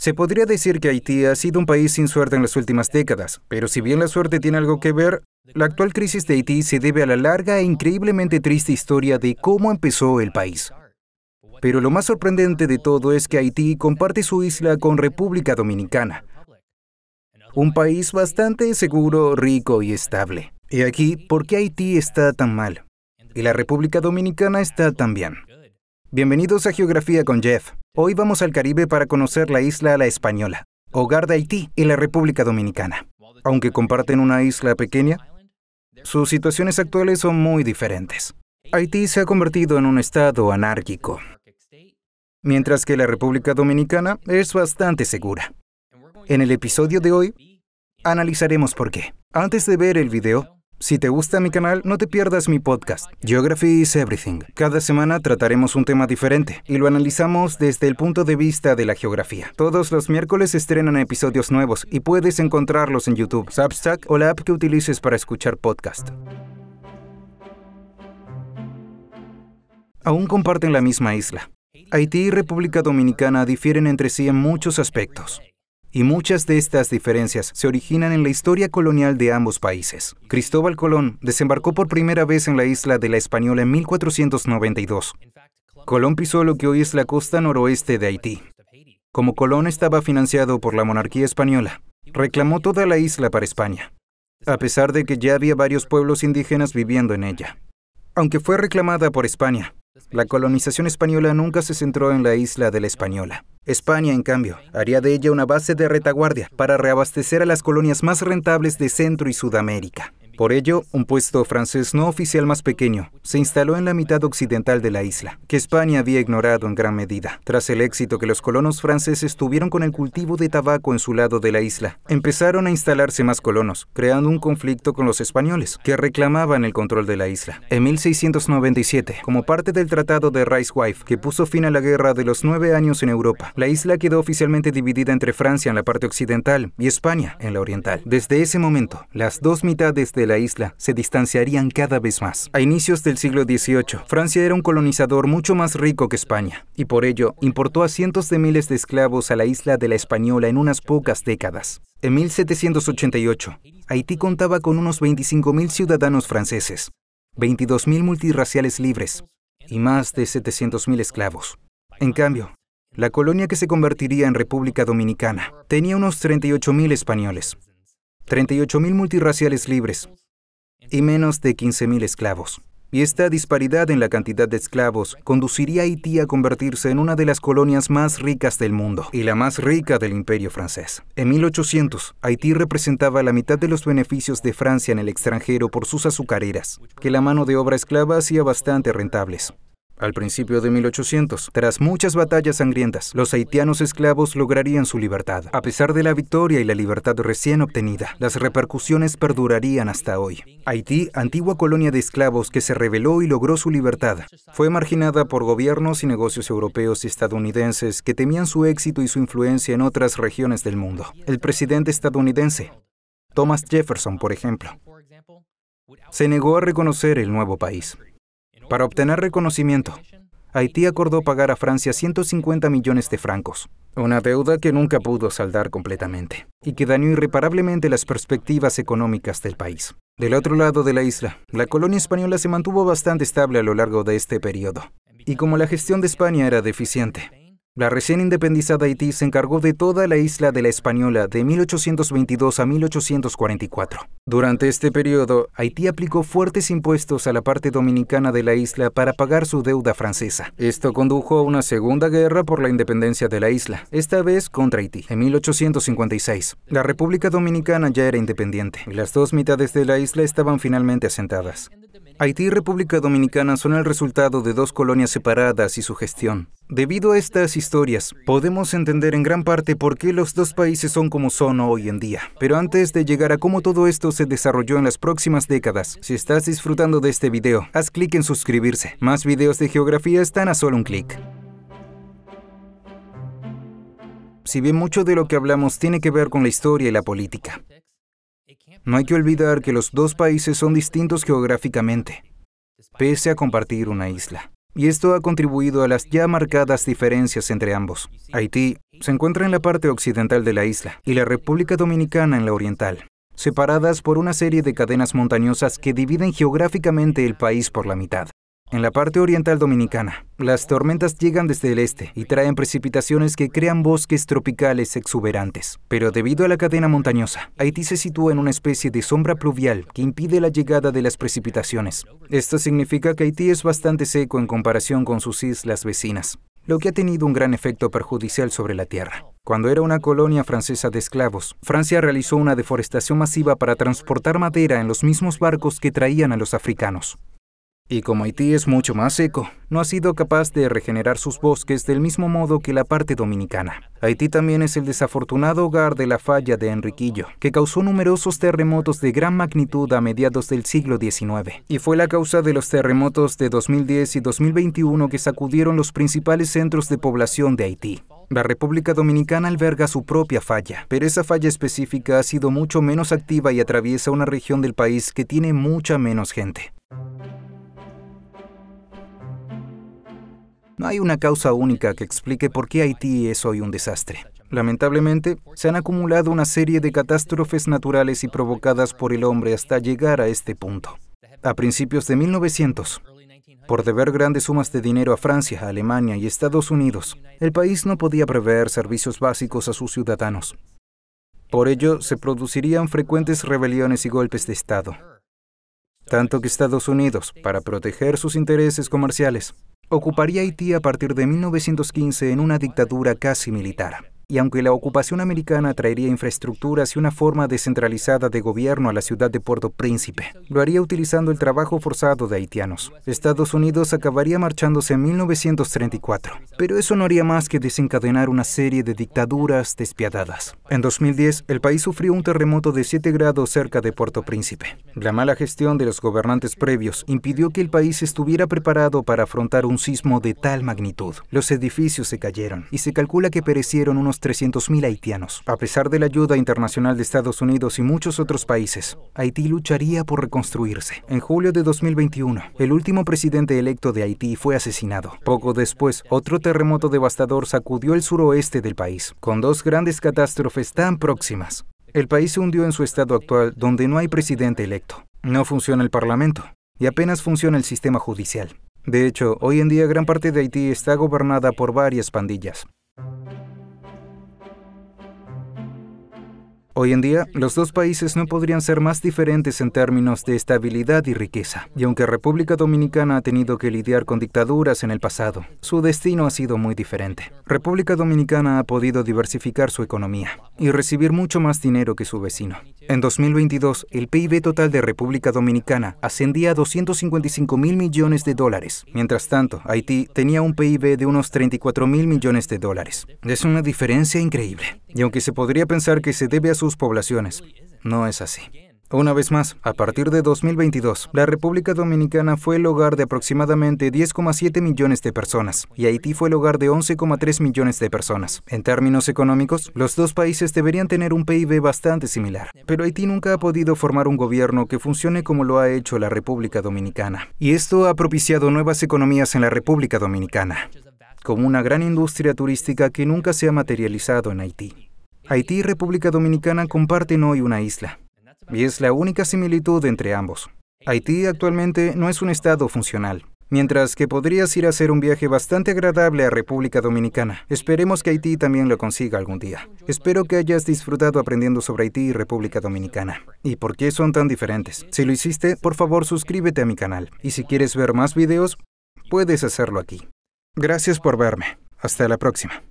Se podría decir que Haití ha sido un país sin suerte en las últimas décadas, pero si bien la suerte tiene algo que ver, la actual crisis de Haití se debe a la larga e increíblemente triste historia de cómo empezó el país. Pero lo más sorprendente de todo es que Haití comparte su isla con República Dominicana, un país bastante seguro, rico y estable. Y aquí, ¿por qué Haití está tan mal? Y la República Dominicana está tan bien. Bienvenidos a Geografía con Jeff. Hoy vamos al Caribe para conocer la isla La Española, hogar de Haití y la República Dominicana. Aunque comparten una isla pequeña, sus situaciones actuales son muy diferentes. Haití se ha convertido en un estado anárquico, mientras que la República Dominicana es bastante segura. En el episodio de hoy, analizaremos por qué. Antes de ver el video, si te gusta mi canal, no te pierdas mi podcast, Geography is Everything. Cada semana trataremos un tema diferente y lo analizamos desde el punto de vista de la geografía. Todos los miércoles estrenan episodios nuevos y puedes encontrarlos en YouTube, Substack o la app que utilices para escuchar podcast. Aún comparten la misma isla. Haití y República Dominicana difieren entre sí en muchos aspectos y muchas de estas diferencias se originan en la historia colonial de ambos países. Cristóbal Colón desembarcó por primera vez en la isla de la Española en 1492. Colón pisó lo que hoy es la costa noroeste de Haití. Como Colón estaba financiado por la monarquía española, reclamó toda la isla para España, a pesar de que ya había varios pueblos indígenas viviendo en ella. Aunque fue reclamada por España, la colonización española nunca se centró en la isla de la Española. España, en cambio, haría de ella una base de retaguardia para reabastecer a las colonias más rentables de Centro y Sudamérica. Por ello, un puesto francés no oficial más pequeño se instaló en la mitad occidental de la isla, que España había ignorado en gran medida. Tras el éxito que los colonos franceses tuvieron con el cultivo de tabaco en su lado de la isla, empezaron a instalarse más colonos, creando un conflicto con los españoles, que reclamaban el control de la isla. En 1697, como parte del Tratado de Ryswife, que puso fin a la Guerra de los Nueve Años en Europa, la isla quedó oficialmente dividida entre Francia en la parte occidental y España en la oriental. Desde ese momento, las dos mitades de la isla se distanciarían cada vez más. A inicios del siglo XVIII, Francia era un colonizador mucho más rico que España, y por ello importó a cientos de miles de esclavos a la isla de la Española en unas pocas décadas. En 1788, Haití contaba con unos 25.000 ciudadanos franceses, 22.000 multirraciales libres y más de 700.000 esclavos. En cambio, la colonia que se convertiría en República Dominicana tenía unos 38.000 españoles, 38.000 multirraciales libres y menos de 15.000 esclavos. Y esta disparidad en la cantidad de esclavos conduciría a Haití a convertirse en una de las colonias más ricas del mundo y la más rica del imperio francés. En 1800, Haití representaba la mitad de los beneficios de Francia en el extranjero por sus azucareras, que la mano de obra esclava hacía bastante rentables. Al principio de 1800, tras muchas batallas sangrientas, los haitianos esclavos lograrían su libertad. A pesar de la victoria y la libertad recién obtenida, las repercusiones perdurarían hasta hoy. Haití, antigua colonia de esclavos que se rebeló y logró su libertad, fue marginada por gobiernos y negocios europeos y estadounidenses que temían su éxito y su influencia en otras regiones del mundo. El presidente estadounidense, Thomas Jefferson, por ejemplo, se negó a reconocer el nuevo país. Para obtener reconocimiento, Haití acordó pagar a Francia 150 millones de francos, una deuda que nunca pudo saldar completamente y que dañó irreparablemente las perspectivas económicas del país. Del otro lado de la isla, la colonia española se mantuvo bastante estable a lo largo de este periodo, y como la gestión de España era deficiente, la recién independizada Haití se encargó de toda la isla de la Española de 1822 a 1844. Durante este periodo, Haití aplicó fuertes impuestos a la parte dominicana de la isla para pagar su deuda francesa. Esto condujo a una segunda guerra por la independencia de la isla, esta vez contra Haití, en 1856. La República Dominicana ya era independiente y las dos mitades de la isla estaban finalmente asentadas. Haití y República Dominicana son el resultado de dos colonias separadas y su gestión. Debido a estas historias, podemos entender en gran parte por qué los dos países son como son hoy en día. Pero antes de llegar a cómo todo esto se desarrolló en las próximas décadas, si estás disfrutando de este video, haz clic en suscribirse. Más videos de geografía están a solo un clic. Si bien mucho de lo que hablamos tiene que ver con la historia y la política, no hay que olvidar que los dos países son distintos geográficamente, pese a compartir una isla. y esto ha contribuido a las ya marcadas diferencias entre ambos. Haití se encuentra en la parte occidental de la isla y la República Dominicana en la oriental, separadas por una serie de cadenas montañosas que dividen geográficamente el país por la mitad. En la parte oriental dominicana, las tormentas llegan desde el este y traen precipitaciones que crean bosques tropicales exuberantes. Pero debido a la cadena montañosa, Haití se sitúa en una especie de sombra pluvial que impide la llegada de las precipitaciones. Esto significa que Haití es bastante seco en comparación con sus islas vecinas, lo que ha tenido un gran efecto perjudicial sobre la tierra. Cuando era una colonia francesa de esclavos, Francia realizó una deforestación masiva para transportar madera en los mismos barcos que traían a los africanos. Y como Haití es mucho más seco, no ha sido capaz de regenerar sus bosques del mismo modo que la parte dominicana. Haití también es el desafortunado hogar de la falla de Enriquillo, que causó numerosos terremotos de gran magnitud a mediados del siglo XIX, y fue la causa de los terremotos de 2010 y 2021 que sacudieron los principales centros de población de Haití. La República Dominicana alberga su propia falla, pero esa falla específica ha sido mucho menos activa y atraviesa una región del país que tiene mucha menos gente. No hay una causa única que explique por qué Haití es hoy un desastre. Lamentablemente, se han acumulado una serie de catástrofes naturales y provocadas por el hombre hasta llegar a este punto. A principios de 1900, por deber grandes sumas de dinero a Francia, Alemania y Estados Unidos, el país no podía prever servicios básicos a sus ciudadanos. Por ello, se producirían frecuentes rebeliones y golpes de Estado. Tanto que Estados Unidos, para proteger sus intereses comerciales, ocuparía Haití a partir de 1915 en una dictadura casi militar y aunque la ocupación americana traería infraestructuras y una forma descentralizada de gobierno a la ciudad de Puerto Príncipe, lo haría utilizando el trabajo forzado de haitianos. Estados Unidos acabaría marchándose en 1934, pero eso no haría más que desencadenar una serie de dictaduras despiadadas. En 2010, el país sufrió un terremoto de 7 grados cerca de Puerto Príncipe. La mala gestión de los gobernantes previos impidió que el país estuviera preparado para afrontar un sismo de tal magnitud. Los edificios se cayeron y se calcula que perecieron unos 300.000 haitianos. A pesar de la ayuda internacional de Estados Unidos y muchos otros países, Haití lucharía por reconstruirse. En julio de 2021, el último presidente electo de Haití fue asesinado. Poco después, otro terremoto devastador sacudió el suroeste del país, con dos grandes catástrofes tan próximas. El país se hundió en su estado actual donde no hay presidente electo. No funciona el parlamento y apenas funciona el sistema judicial. De hecho, hoy en día gran parte de Haití está gobernada por varias pandillas. Hoy en día, los dos países no podrían ser más diferentes en términos de estabilidad y riqueza. Y aunque República Dominicana ha tenido que lidiar con dictaduras en el pasado, su destino ha sido muy diferente. República Dominicana ha podido diversificar su economía y recibir mucho más dinero que su vecino. En 2022, el PIB total de República Dominicana ascendía a 255 mil millones de dólares. Mientras tanto, Haití tenía un PIB de unos 34 mil millones de dólares. Es una diferencia increíble. Y aunque se podría pensar que se debe a poblaciones, no es así. Una vez más, a partir de 2022, la República Dominicana fue el hogar de aproximadamente 10,7 millones de personas y Haití fue el hogar de 11,3 millones de personas. En términos económicos, los dos países deberían tener un PIB bastante similar, pero Haití nunca ha podido formar un gobierno que funcione como lo ha hecho la República Dominicana. Y esto ha propiciado nuevas economías en la República Dominicana, como una gran industria turística que nunca se ha materializado en Haití. Haití y República Dominicana comparten hoy una isla, y es la única similitud entre ambos. Haití actualmente no es un estado funcional, mientras que podrías ir a hacer un viaje bastante agradable a República Dominicana. Esperemos que Haití también lo consiga algún día. Espero que hayas disfrutado aprendiendo sobre Haití y República Dominicana y por qué son tan diferentes. Si lo hiciste, por favor suscríbete a mi canal y si quieres ver más videos, puedes hacerlo aquí. Gracias por verme. Hasta la próxima.